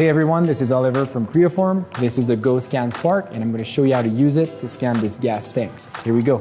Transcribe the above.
Hey everyone, this is Oliver from Creaform. This is the GoScan Spark and I'm going to show you how to use it to scan this gas tank. Here we go.